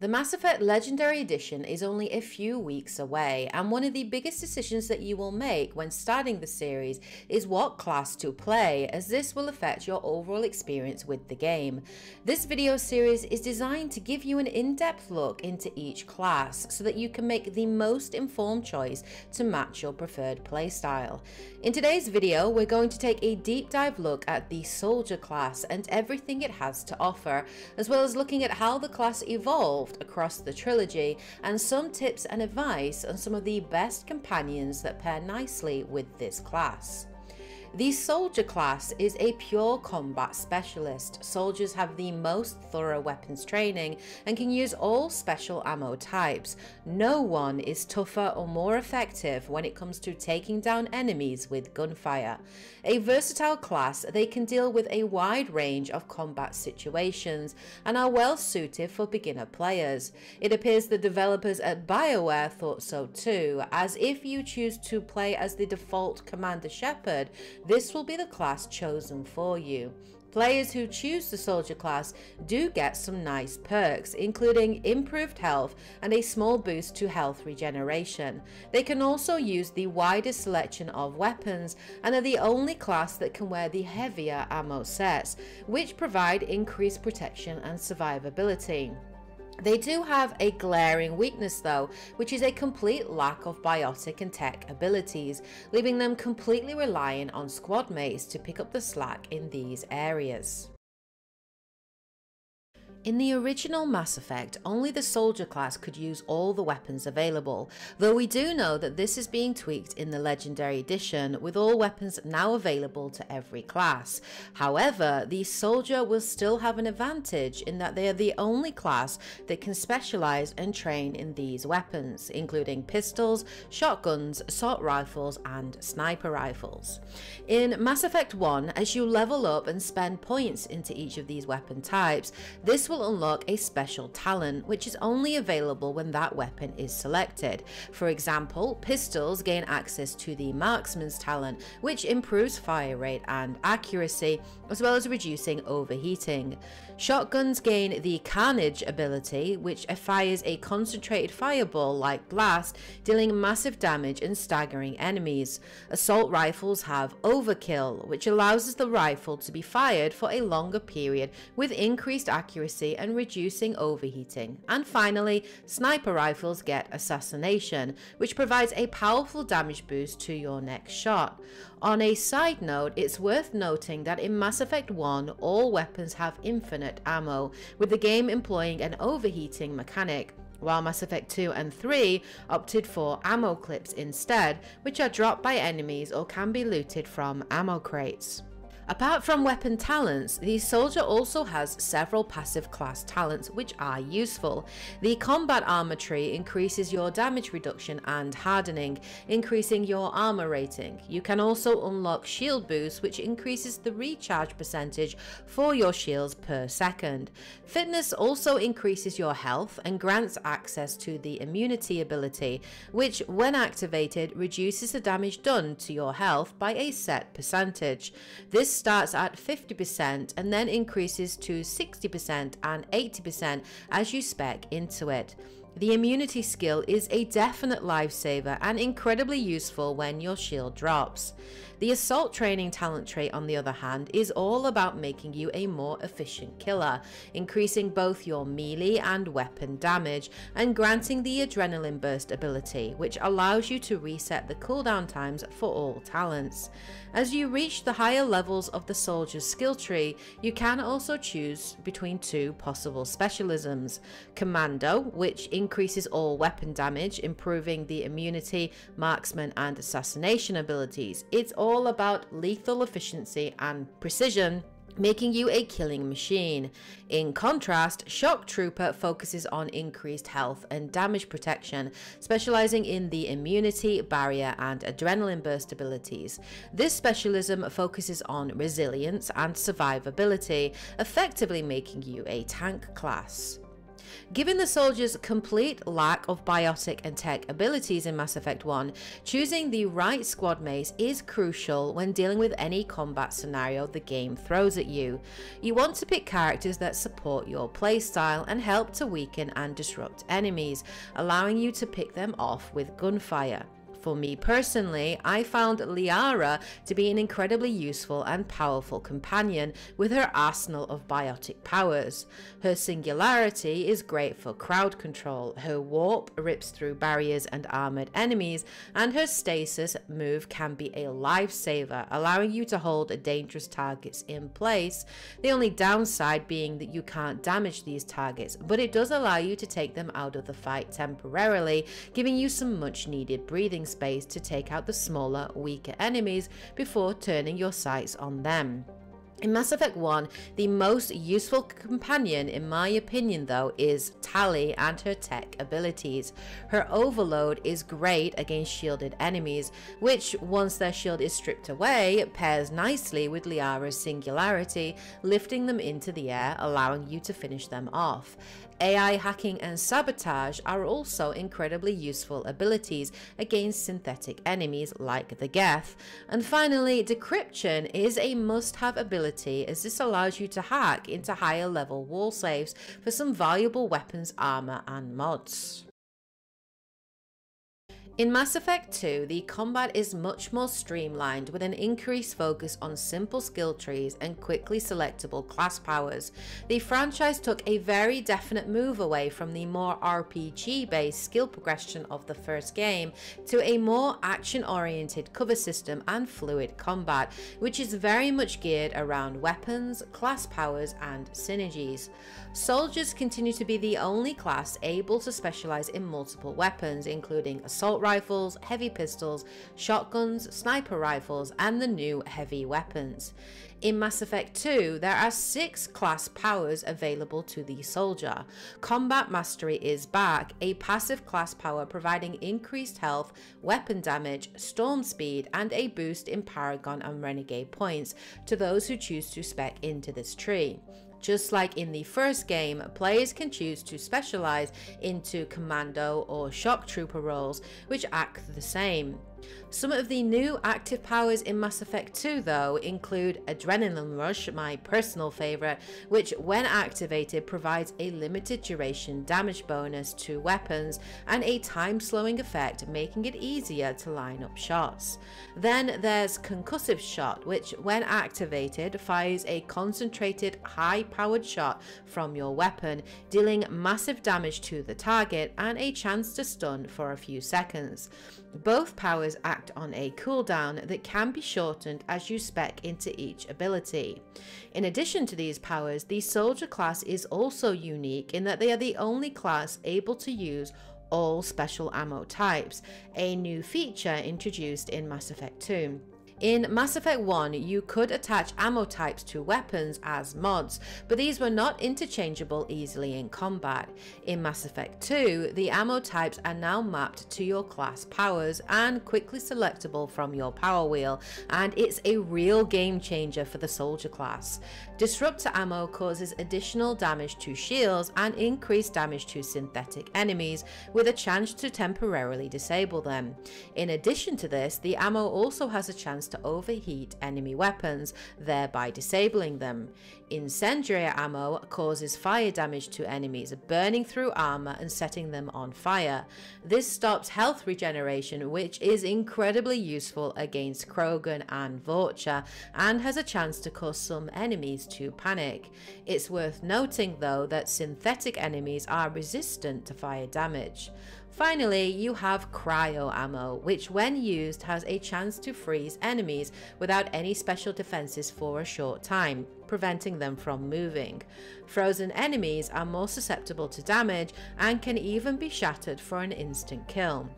The Mass Effect Legendary Edition is only a few weeks away, and one of the biggest decisions that you will make when starting the series is what class to play, as this will affect your overall experience with the game. This video series is designed to give you an in-depth look into each class so that you can make the most informed choice to match your preferred playstyle. In today's video, we're going to take a deep dive look at the Soldier class and everything it has to offer, as well as looking at how the class evolved across the trilogy, and some tips and advice on some of the best companions that pair nicely with this class. The soldier class is a pure combat specialist. Soldiers have the most thorough weapons training and can use all special ammo types. No one is tougher or more effective when it comes to taking down enemies with gunfire. A versatile class, they can deal with a wide range of combat situations and are well suited for beginner players. It appears the developers at BioWare thought so too, as if you choose to play as the default Commander Shepard, this will be the class chosen for you. Players who choose the soldier class do get some nice perks, including improved health and a small boost to health regeneration. They can also use the widest selection of weapons and are the only class that can wear the heavier ammo sets, which provide increased protection and survivability. They do have a glaring weakness though, which is a complete lack of biotic and tech abilities, leaving them completely reliant on squad mates to pick up the slack in these areas. In the original Mass Effect, only the soldier class could use all the weapons available, though we do know that this is being tweaked in the Legendary Edition, with all weapons now available to every class. However, the soldier will still have an advantage in that they are the only class that can specialize and train in these weapons, including pistols, shotguns, assault rifles, and sniper rifles. In Mass Effect 1, as you level up and spend points into each of these weapon types, this will unlock a special talent, which is only available when that weapon is selected. For example, pistols gain access to the marksman's talent, which improves fire rate and accuracy, as well as reducing overheating. Shotguns gain the Carnage ability, which fires a concentrated fireball like blast, dealing massive damage and staggering enemies. Assault rifles have Overkill, which allows the rifle to be fired for a longer period with increased accuracy accuracy and reducing overheating. And finally, sniper rifles get Assassination, which provides a powerful damage boost to your next shot. On a side note, it's worth noting that in Mass Effect 1, all weapons have infinite ammo, with the game employing an overheating mechanic while Mass Effect 2 and 3 opted for ammo clips instead, which are dropped by enemies or can be looted from ammo crates. Apart from weapon talents, the soldier also has several passive class talents which are useful. The combat armor tree increases your damage reduction and hardening, increasing your armor rating. You can also unlock shield boost which increases the recharge percentage for your shields per second. Fitness also increases your health and grants access to the immunity ability, which when activated reduces the damage done to your health by a set percentage. This starts at 50% and then increases to 60% and 80% as you spec into it. The immunity skill is a definite lifesaver and incredibly useful when your shield drops. The assault training talent trait, on the other hand, is all about making you a more efficient killer, increasing both your melee and weapon damage, and granting the adrenaline burst ability, which allows you to reset the cooldown times for all talents. As you reach the higher levels of the soldier's skill tree, you can also choose between two possible specialisms. Commando, which increases all weapon damage, improving the immunity, marksman, and assassination abilities. It's all all about lethal efficiency and precision making you a killing machine. In contrast, Shock Trooper focuses on increased health and damage protection, specializing in the immunity, barrier, and adrenaline burst abilities. This specialism focuses on resilience and survivability, effectively making you a tank class. Given the soldier's complete lack of biotic and tech abilities in Mass Effect 1, choosing the right squad mates is crucial when dealing with any combat scenario the game throws at you. You want to pick characters that support your playstyle and help to weaken and disrupt enemies, allowing you to pick them off with gunfire. For me personally, I found Liara to be an incredibly useful and powerful companion with her arsenal of biotic powers. Her singularity is great for crowd control, her warp rips through barriers and armored enemies, and her stasis move can be a lifesaver, allowing you to hold dangerous targets in place. The only downside being that you can't damage these targets, but it does allow you to take them out of the fight temporarily, giving you some much needed breathing space to take out the smaller, weaker enemies before turning your sights on them. In Mass Effect 1, the most useful companion, in my opinion, though, is Tali and her tech abilities. Her overload is great against shielded enemies, which, once their shield is stripped away, pairs nicely with Liara's singularity, lifting them into the air, allowing you to finish them off. AI hacking and sabotage are also incredibly useful abilities against synthetic enemies like the Geth. And finally, decryption is a must-have ability as this allows you to hack into higher level wall safes for some valuable weapons, armor and mods. In Mass Effect 2, the combat is much more streamlined with an increased focus on simple skill trees and quickly selectable class powers. The franchise took a very definite move away from the more RPG based skill progression of the first game to a more action oriented cover system and fluid combat, which is very much geared around weapons, class powers, and synergies. Soldiers continue to be the only class able to specialize in multiple weapons, including assault rifles, heavy pistols, shotguns, sniper rifles, and the new heavy weapons. In Mass Effect 2, there are six class powers available to the soldier. Combat Mastery is back, a passive class power providing increased health, weapon damage, storm speed, and a boost in Paragon and Renegade points to those who choose to spec into this tree. Just like in the first game, players can choose to specialize into commando or shock trooper roles, which act the same. Some of the new active powers in Mass Effect 2 though include Adrenaline Rush, my personal favourite, which when activated provides a limited duration damage bonus to weapons and a time slowing effect making it easier to line up shots. Then there's Concussive Shot which when activated fires a concentrated high powered shot from your weapon dealing massive damage to the target and a chance to stun for a few seconds. Both powers act on a cooldown that can be shortened as you spec into each ability. In addition to these powers, the soldier class is also unique in that they are the only class able to use all special ammo types, a new feature introduced in Mass Effect 2. In Mass Effect 1, you could attach ammo types to weapons as mods, but these were not interchangeable easily in combat. In Mass Effect 2, the ammo types are now mapped to your class powers and quickly selectable from your power wheel, and it's a real game changer for the soldier class. Disruptor ammo causes additional damage to shields and increased damage to synthetic enemies, with a chance to temporarily disable them. In addition to this, the ammo also has a chance to overheat enemy weapons, thereby disabling them. Incendiary ammo causes fire damage to enemies, burning through armor and setting them on fire. This stops health regeneration, which is incredibly useful against Krogan and Vorcha, and has a chance to cause some enemies to panic. It's worth noting though that synthetic enemies are resistant to fire damage. Finally, you have cryo ammo, which when used has a chance to freeze enemies without any special defenses for a short time, preventing them from moving. Frozen enemies are more susceptible to damage and can even be shattered for an instant kill.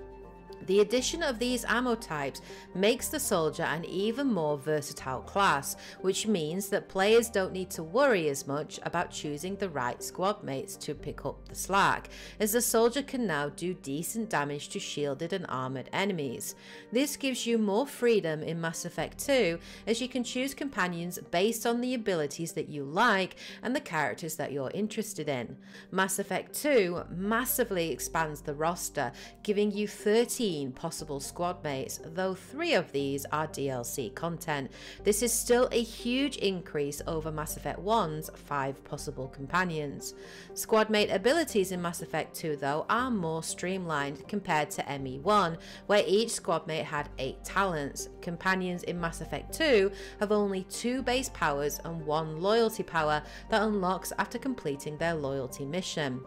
The addition of these ammo types makes the soldier an even more versatile class, which means that players don't need to worry as much about choosing the right squad mates to pick up the slack, as the soldier can now do decent damage to shielded and armoured enemies. This gives you more freedom in Mass Effect 2, as you can choose companions based on the abilities that you like and the characters that you're interested in. Mass Effect 2 massively expands the roster, giving you 13 15 possible squad mates, though three of these are DLC content. This is still a huge increase over Mass Effect 1's five possible companions. Squadmate abilities in Mass Effect 2 though are more streamlined compared to ME1, where each squadmate had 8 talents. Companions in Mass Effect 2 have only 2 base powers and 1 loyalty power that unlocks after completing their loyalty mission.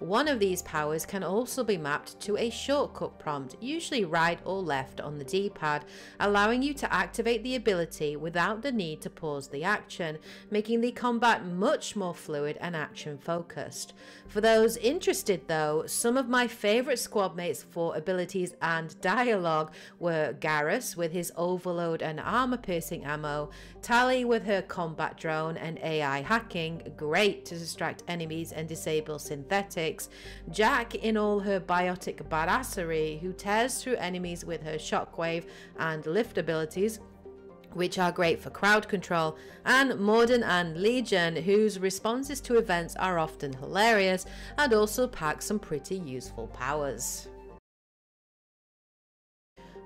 One of these powers can also be mapped to a shortcut prompt, usually right or left on the D-pad, allowing you to activate the ability without the need to pause the action, making the combat much more fluid and action focused. For those interested though, some of my favourite squad mates for abilities and dialogue were Garrus with his overload and armour piercing ammo, Tali with her combat drone and AI hacking, great to distract enemies and disable Jack in all her biotic badassery, who tears through enemies with her shockwave and lift abilities, which are great for crowd control, and Mordin and Legion, whose responses to events are often hilarious and also pack some pretty useful powers.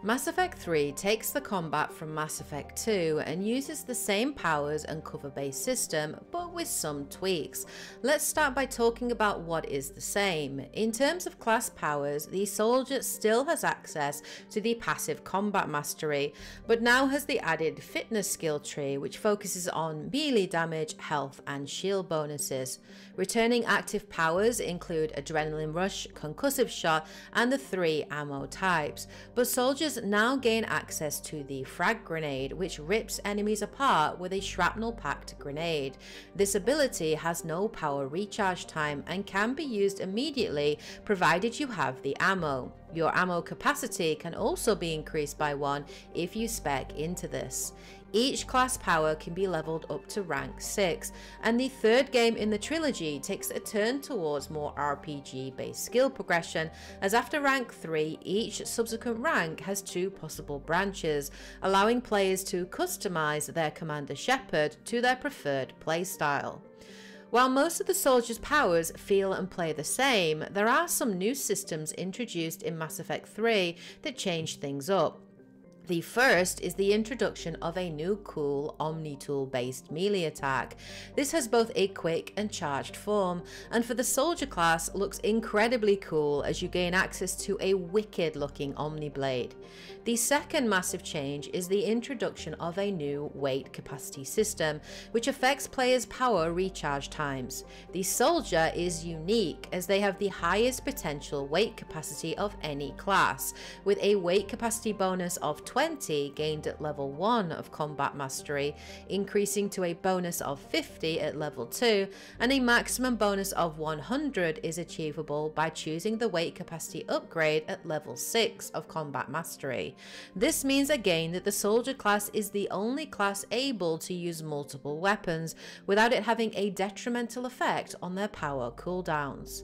Mass Effect 3 takes the combat from Mass Effect 2 and uses the same powers and cover-based system, but with some tweaks. Let's start by talking about what is the same. In terms of class powers, the soldier still has access to the passive combat mastery, but now has the added fitness skill tree, which focuses on melee damage, health, and shield bonuses. Returning active powers include Adrenaline Rush, Concussive Shot, and the three ammo types, but soldiers now gain access to the Frag Grenade, which rips enemies apart with a shrapnel-packed grenade. This ability has no power recharge time and can be used immediately provided you have the ammo. Your ammo capacity can also be increased by one if you spec into this. Each class power can be leveled up to rank 6, and the third game in the trilogy takes a turn towards more RPG based skill progression, as after rank 3, each subsequent rank has two possible branches, allowing players to customize their Commander Shepard to their preferred playstyle. While most of the soldiers' powers feel and play the same, there are some new systems introduced in Mass Effect 3 that change things up. The first is the introduction of a new cool Omni Tool based melee attack. This has both a quick and charged form, and for the soldier class looks incredibly cool as you gain access to a wicked looking Omni Blade. The second massive change is the introduction of a new weight capacity system, which affects players' power recharge times. The soldier is unique as they have the highest potential weight capacity of any class, with a weight capacity bonus of 20 gained at level 1 of combat mastery, increasing to a bonus of 50 at level 2, and a maximum bonus of 100 is achievable by choosing the weight capacity upgrade at level 6 of combat mastery. This means again that the soldier class is the only class able to use multiple weapons without it having a detrimental effect on their power cooldowns.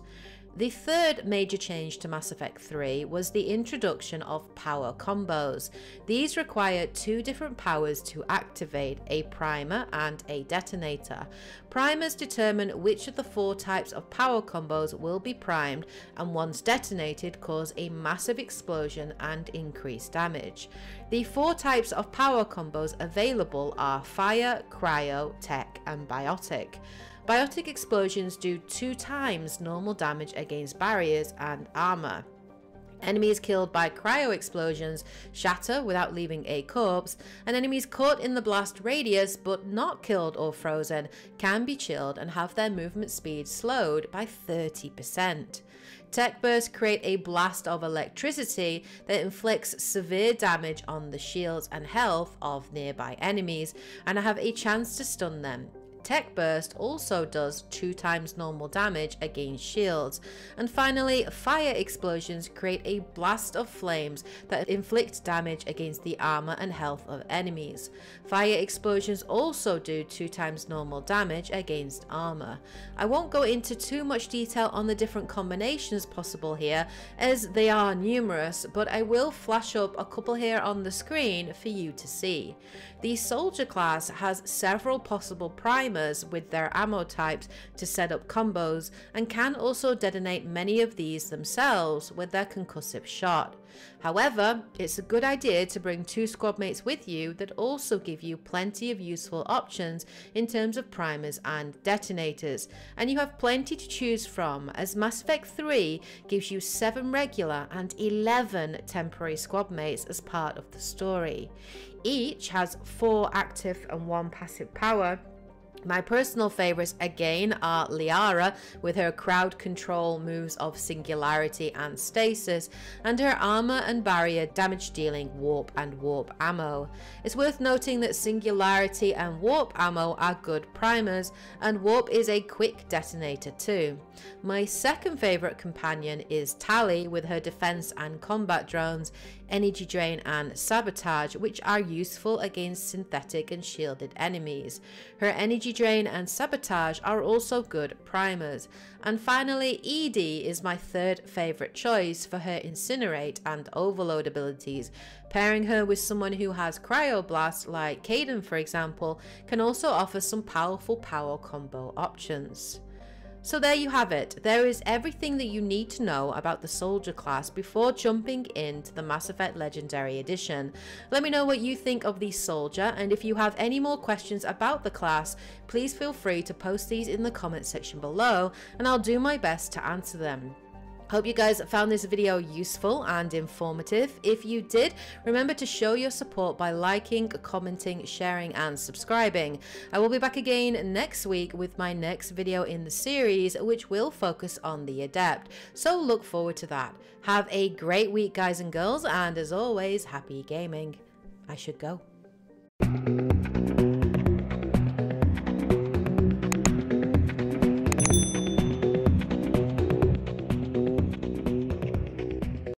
The third major change to Mass Effect 3 was the introduction of power combos. These require two different powers to activate, a primer and a detonator. Primers determine which of the four types of power combos will be primed and once detonated cause a massive explosion and increase damage. The four types of power combos available are fire, cryo, tech and biotic. Biotic explosions do two times normal damage against barriers and armor. Enemies killed by cryo explosions shatter without leaving a corpse, and enemies caught in the blast radius but not killed or frozen can be chilled and have their movement speed slowed by 30%. Tech bursts create a blast of electricity that inflicts severe damage on the shields and health of nearby enemies and have a chance to stun them. Tech Burst also does 2 times normal damage against shields. And finally, Fire Explosions create a blast of flames that inflict damage against the armor and health of enemies. Fire Explosions also do 2 times normal damage against armor. I won't go into too much detail on the different combinations possible here as they are numerous, but I will flash up a couple here on the screen for you to see. The soldier class has several possible primers with their ammo types to set up combos and can also detonate many of these themselves with their concussive shot. However, it's a good idea to bring two squad mates with you that also give you plenty of useful options in terms of primers and detonators, and you have plenty to choose from as Mass Effect 3 gives you 7 regular and 11 temporary squad mates as part of the story. Each has 4 active and 1 passive power my personal favourites again are Liara with her crowd control moves of Singularity and Stasis, and her armour and barrier damage dealing warp and warp ammo. It's worth noting that Singularity and warp ammo are good primers, and warp is a quick detonator too. My second favourite companion is Tali with her defence and combat drones, energy drain and sabotage, which are useful against synthetic and shielded enemies. Her energy drain and sabotage are also good primers. And finally, EDI is my third favourite choice for her incinerate and overload abilities. Pairing her with someone who has cryoblast like Kaidan for example can also offer some powerful power combo options. So there you have it. There is everything that you need to know about the soldier class before jumping into the Mass Effect Legendary Edition. Let me know what you think of the soldier and if you have any more questions about the class, please feel free to post these in the comment section below and I'll do my best to answer them. Hope you guys found this video useful and informative. If you did, remember to show your support by liking, commenting, sharing and subscribing. I will be back again next week with my next video in the series which will focus on the Adept. So look forward to that. Have a great week guys and girls and as always, happy gaming. I should go.